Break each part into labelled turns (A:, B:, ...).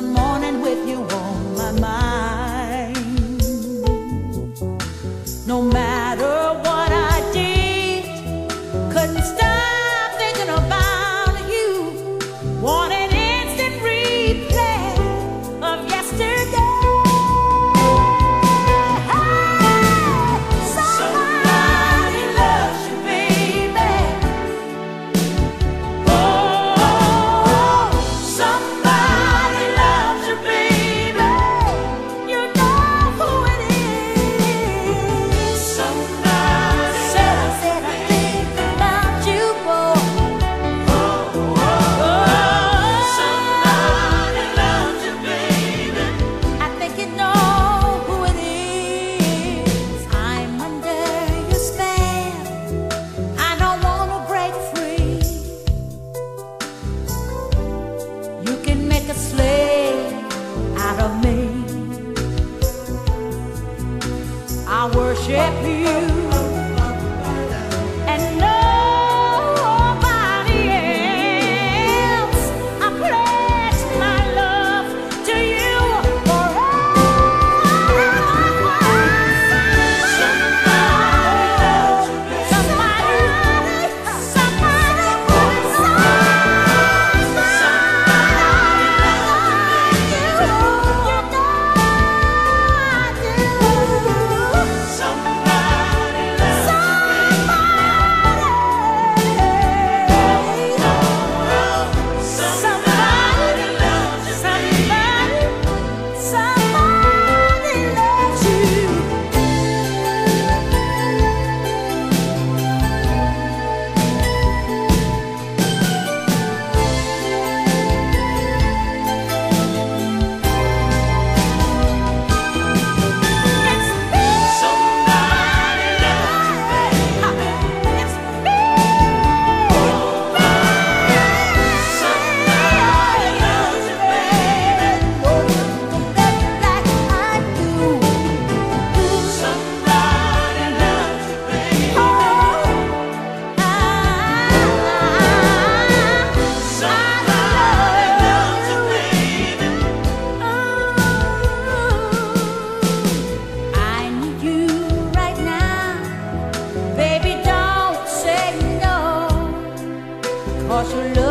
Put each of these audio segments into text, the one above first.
A: one morning. You.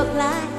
A: look like